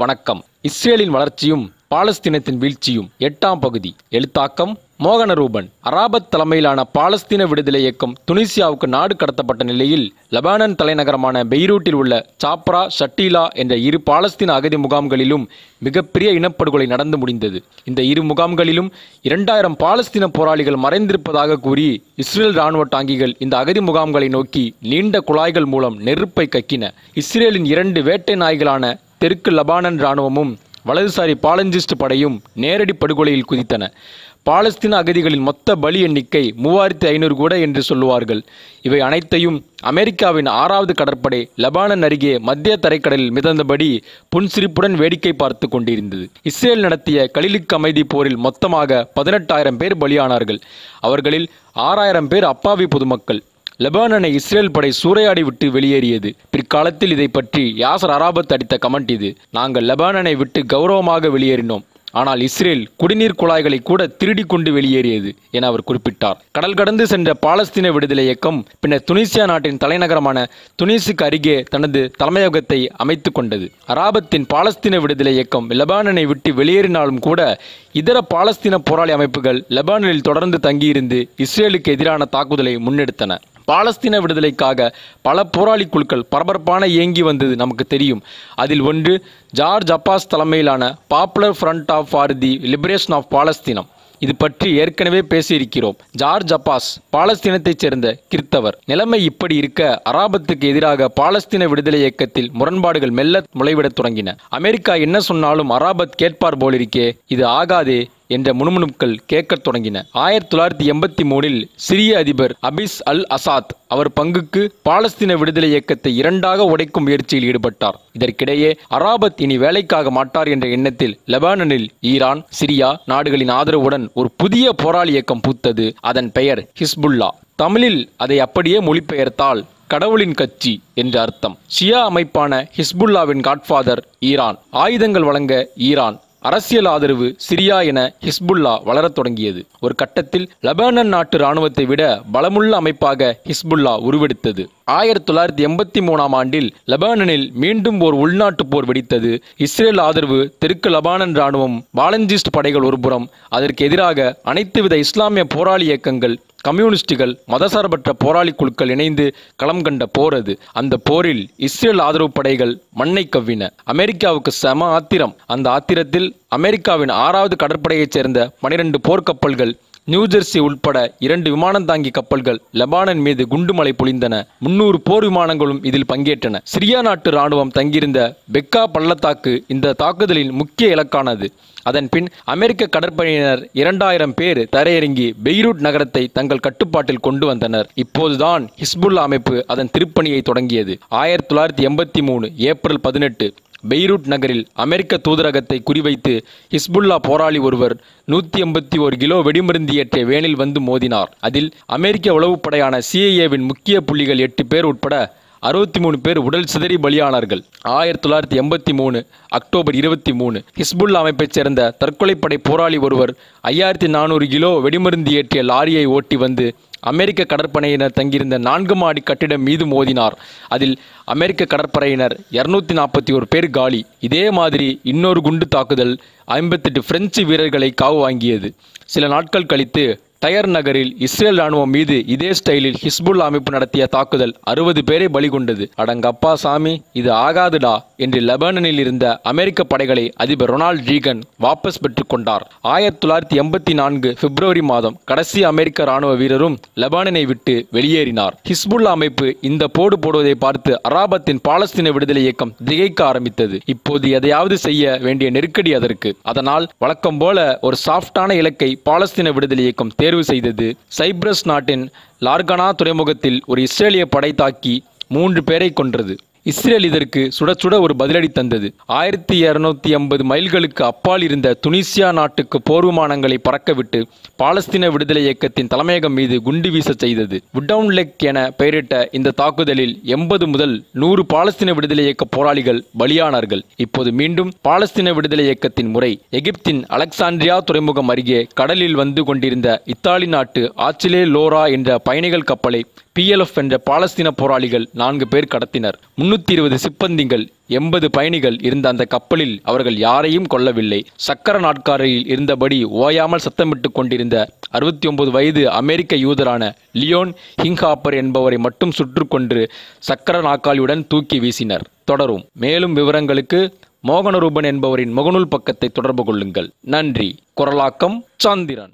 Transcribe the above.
வணக்கம். இஸ்ரேலின் வளர்ச்சியும் பாலஸ்தீனத்தின் வீழ்ச்சியும் எட்டாம் பகுதி. எழுத்தாக்கம் மோகனரூபன். அராபத் தலைமையிலான பாலஸ்தீன விடுதலை இயக்கம் துனிசியாவுக்கு நாடு கடத்தப்பட்ட நிலையில் லெபானன் தலைநகரமான பெய்ரூட்டில் உள்ள சாப்ரா ஷட்டீலா என்ற இரு பாலஸ்தீன அகதி முகாம்களிலும் மிகப்பெரிய இனப்படுகொலை நடந்து முடிந்தது. இந்த இரு முகாம்களிலும் இரண்டாயிரம் பாலஸ்தீன போராளிகள் மறைந்திருப்பதாக கூறி இஸ்ரேல் ராணுவ டாங்கிகள் இந்த அகதி முகாம்களை நோக்கி நீண்ட குழாய்கள் மூலம் நெருப்பை கக்கின. இஸ்ரேலின் இரண்டு வேட்டை நாய்களான தெற்கு லெபானன் இராணுவமும் வலதுசாரி பாலஞ்சிஸ்ட் படையும் நேரடி படுகொலையில் குதித்தன. பாலஸ்தீன அகதிகளின் மொத்த பலி எண்ணிக்கை மூவாயிரத்தி ஐநூறு கூட என்று சொல்லுவார்கள். இவை அனைத்தையும் அமெரிக்காவின் ஆறாவது கடற்படை லெபானன் அருகே மத்திய தரைக்கடலில் மிதந்தபடி புன்சிரிப்புடன் வேடிக்கை பார்த்து கொண்டிருந்தது. இஸ்ரேல் நடத்திய கலிலுக்கு அமைதி போரில் மொத்தமாக பதினெட்டாயிரம் பேர் பலியானார்கள். அவர்களில் ஆறாயிரம் பேர் அப்பாவி பொதுமக்கள். லெபானனை இஸ்ரேல் படை சூறையாடி விட்டு வெளியேறியது. பிற்காலத்தில் இதை பற்றி யாசர் அராபத் அடித்த கமெண்ட் இது. நாங்கள் லெபானனை விட்டு கௌரவமாக வெளியேறினோம். ஆனால் இஸ்ரேல் குடிநீர் குழாய்களை கூட திருடி கொண்டு வெளியேறியது என அவர் குறிப்பிட்டார். கடல் கடந்து சென்ற பாலஸ்தீன விடுதலை இயக்கம் பின்னர் துனிசியா நாட்டின் தலைநகரமான துனிசுக்கு அருகே தனது தலைமையகத்தை அமைத்து கொண்டது. அராபத்தின் பாலஸ்தீன விடுதலை இயக்கம் லெபானனை விட்டு வெளியேறினாலும் கூட இதர பாலஸ்தீன போராளி அமைப்புகள் லெபானனில் தொடர்ந்து தங்கியிருந்து இஸ்ரேலுக்கு எதிரான தாக்குதலை முன்னெடுத்தன. பாலஸ்தீன விடுதலைக்காக பல போராளி குழுக்கள் பரபரப்பான இயங்கி வந்தது நமக்கு தெரியும். அதில் ஒன்று ஜார்ஜ் அப்பாஸ் தலைமையிலான popular front of for the liberation of பாலஸ்தீனம். இது பற்றி ஏற்கனவே பேசியிருக்கிறோம். ஜார்ஜ் அப்பாஸ் பாலஸ்தீனத்தைச் சேர்ந்த கிறித்தவர். நிலைமை இப்படி இருக்க அராபத்துக்கு எதிராக பாலஸ்தீன விடுதலை இயக்கத்தில் முரண்பாடுகள் மெல்ல முளைவிடத் தொடங்கின. அமெரிக்கா என்ன சொன்னாலும் அராபத் கேட்பார் போலிருக்கே இது ஆகாதே என்ற முணுமுணுக்கள் கேட்கத் தொடங்கின. ஆயிரத்தி தொள்ளாயிரத்தி எண்பத்தி மூணில் சிரிய அதிபர் அபிஸ் அல் அசாத் அவர் பங்குக்கு பாலஸ்தீன விடுதலை இயக்கத்தை இரண்டாக உடைக்கும் முயற்சியில் ஈடுபட்டார். இதற்கிடையே அராபத் இனி வேலைக்காக மாட்டார் என்ற எண்ணத்தில் லெபானனில் ஈரான் சிரியா நாடுகளின் ஆதரவுடன் ஒரு புதிய போராளி இயக்கம் பூத்தது. அதன் பெயர் ஹிஸ்புல்லா. தமிழில் அதை அப்படியே மொழிபெயர்த்தால் கடவுளின் கட்சி என்று அர்த்தம். ஷியா அமைப்பான ஹிஸ்புல்லாவின் காட்ஃபாதர் ஈரான். ஆயுதங்கள் வழங்க ஈரான் அரசியல் ஆதரவு சிரியா என ஹிஸ்புல்லா வளரத் தொடங்கியது. ஒரு கட்டத்தில் லெபனான் நாட்டு இராணுவத்தை விட பலமுள்ள அமைப்பாக ஹிஸ்புல்லா உருவெடுத்தது. ஆயிரத்தி தொள்ளாயிரத்தி எண்பத்தி மூணாம் ஆண்டில் லெபானனில் மீண்டும் ஒரு உள்நாட்டு போர் வெடித்தது. இஸ்ரேல் ஆதரவு தெற்கு லெபானன் இராணுவம் பாலஞ்சிஸ்ட் படைகள் ஒருபுறம் அதற்கு எதிராக அனைத்து வித இஸ்லாமிய போராளி இயக்கங்கள் கம்யூனிஸ்டுகள் மதசார்பற்ற போராளி குழுக்கள் இணைந்து களம் கண்ட போர் அது. அந்த போரில் இஸ்ரேல் ஆதரவு படைகள் மண்ணை கவ்வின. அமெரிக்காவுக்கு சம ஆத்திரம். அந்த ஆத்திரத்தில் அமெரிக்காவின் ஆறாவது கடற்படையைச் சேர்ந்த பனிரெண்டு போர்க்கப்பல்கள் நியூஜெர்சி உட்பட இரண்டு விமானந்தாங்கி கப்பல்கள் லெபானன் மீது குண்டுமலை பொழிந்தன. முன்னூறு போர் விமானங்களும் இதில் பங்கேற்றன. சிரியா நாட்டு ராணுவம் தங்கியிருந்த பெக்கா பள்ளத்தாக்கு இந்த தாக்குதலின் முக்கிய இலக்கானது. அதன் பின் அமெரிக்க கடற்படையினர் இரண்டாயிரம் பேர் தரையிறங்கி பெய்ரூட் நகரத்தை தங்கள் கட்டுப்பாட்டில் கொண்டு வந்தனர். இப்போதுதான் ஹிஸ்புல்லா அமைப்பு அதன் திருப்பணியை தொடங்கியது. ஆயிரத்தி தொள்ளாயிரத்தி எண்பத்தி மூணு ஏப்ரல் பதினெட்டு பெய்ரூட் நகரில் அமெரிக்க தூதரகத்தை குறிவைத்து ஹிஸ்புல்லா போராளி ஒருவர் நூற்றி எண்பத்தி ஒரு கிலோ வெடிமருந்து ஏற்றிய வேனில் வந்து மோதினார். அதில் அமெரிக்க உளவுப்படையான சிஐஏவின் முக்கிய புள்ளிகள் எட்டு பேர் உட்பட அறுபத்தி மூணு பேர் உடல் சிதறி பலியானார்கள். ஆயிரத்தி தொள்ளாயிரத்தி எண்பத்தி மூணு அக்டோபர் இருபத்தி மூணு ஹிஸ்புல்லா அமைப்பைச் சேர்ந்த தற்கொலைப்படை போராளி ஒருவர் ஐயாயிரத்தி நானூறு கிலோ வெடிமருந்து ஏற்றிய லாரியை ஓட்டி வந்து அமெரிக்க கடற்படையினர் தங்கியிருந்த நான்கு மாடி கட்டிடம் மீது மோதினார். அதில் அமெரிக்க கடற்படையினர் இருநூத்தி நாற்பத்தி ஒரு பேர் காலி. இதே மாதிரி இன்னொரு குண்டு தாக்குதல் ஐம்பத்தெட்டு பிரெஞ்சு வீரர்களை காவு வாங்கியது. சில நாட்கள் கழித்து டயர் நகரில் இஸ்ரேல் ராணுவம் மீது இதே ஸ்டைலில் ஹிஸ்புல் அமைப்பு நடத்திய தாக்குதல் அறுபது பேரை பலி கொண்டது. அடங்கப்பா சாமி இது ஆகாதுடா. என்று லெபனனில் இருந்த அமெரிக்க படைகளை அதிபர் ரொனால்ட் ரீகன் வாபஸ் பெற்றுக் கொண்டார். ஆயிரத்தி தொள்ளாயிரத்தி எண்பத்தி நான்கு பிப்ரவரி மாதம் கடைசி அமெரிக்க ராணுவ வீரரும் லெபானனை விட்டு வெளியேறினார். ஹிஸ்புல்லா அமைப்பு இந்த போடு போடுவதை பார்த்து அராபத்தின் பாலஸ்தீன விடுதலை இயக்கம் திகைக்க ஆரம்பித்தது. இப்போது எதையாவது செய்ய வேண்டிய நெருக்கடி அதற்கு. அதனால் வழக்கம் போல ஒரு சாஃப்டான இலக்கை பாலஸ்தீன விடுதலை இயக்கம் தேர்வு செய்தது. சைப்ரஸ் நாட்டின் லார்கனா துறைமுகத்தில் ஒரு இஸ்ரேலிய படை தாக்கி மூன்று பேரை கொன்றது. இஸ்ரேல் இதற்கு சுட சுட ஒரு பதிலடி தந்தது. ஆயிரத்தி இருநூத்தி ஐம்பது மைல்களுக்கு அப்பால் இருந்த துனிசியா நாட்டுக்கு போர் விமானங்களை பறக்கவிட்டு பாலஸ்தீன விடுதலை இயக்கத்தின் தலைமையகம் மீது குண்டு வீச செய்தது. வுட்டவுன் லெக் என பெயரிட்ட இந்த தாக்குதலில் எண்பது முதல் நூறு பாலஸ்தீன விடுதலை இயக்க போராளிகள் பலியானார்கள். இப்போது மீண்டும் பாலஸ்தீன விடுதலை இயக்கத்தின் முறை எகிப்தின் அலெக்சாண்ட்ரியா துறைமுகம் அருகே கடலில் வந்து கொண்டிருந்த இத்தாலி நாட்டு ஆச்சிலே லோரா என்ற பயணிகள் கப்பலை பிஎல்எஃப் என்ற பாலஸ்தீன போராளிகள் நான்கு பேர் கடத்தினர். முன்னூத்தி இருபது சிப்பந்திகள் எண்பது பயணிகள் இருந்த அந்த கப்பலில் அவர்கள் யாரையும் கொல்லவில்லை. சக்கர நாட்காரியில் இருந்தபடி ஓயாமல் சத்தமிட்டுக் கொண்டிருந்த அறுபத்தி ஒன்பது வயது அமெரிக்க யூதரான லியோன் ஹிங்ஹாப்பர் என்பவரை மட்டும் சுற்றுக் கொன்று சக்கர நாக்காளியுடன் தூக்கி வீசினர். தொடரும். மேலும் விவரங்களுக்கு மோகனரூபன் என்பவரின் முகநூல் பக்கத்தை தொடர்பு கொள்ளுங்கள். நன்றி. குரலாக்கம் சந்திரன்.